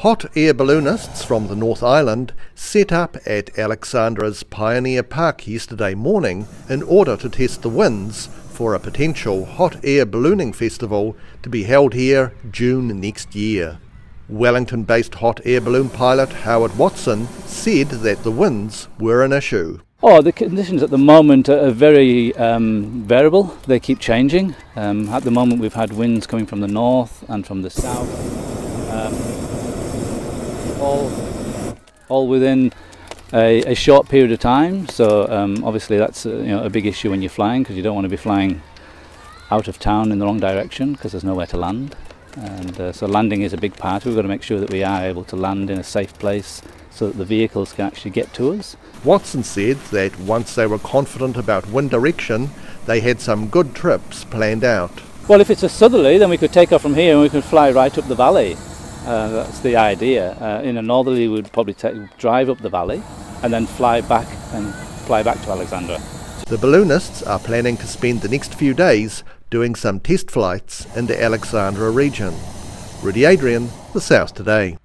Hot air balloonists from the North Island set up at Alexandra's Pioneer Park yesterday morning in order to test the winds for a potential hot air ballooning festival to be held here June next year. Wellington based hot air balloon pilot Howard Watson said that the winds were an issue. Oh, the conditions at the moment are very um, variable. They keep changing. Um, at the moment, we've had winds coming from the north and from the south. Um, all, all within a, a short period of time. So um, obviously that's a, you know, a big issue when you're flying because you don't want to be flying out of town in the wrong direction because there's nowhere to land. And uh, so landing is a big part. We've got to make sure that we are able to land in a safe place so that the vehicles can actually get to us. Watson said that once they were confident about wind direction, they had some good trips planned out. Well, if it's a southerly, then we could take off from here and we could fly right up the valley. Uh, that's the idea. Uh, in a northerly, we'd probably take, drive up the valley and then fly back and fly back to Alexandra. The balloonists are planning to spend the next few days doing some test flights in the Alexandra region. Rudy Adrian, The South Today.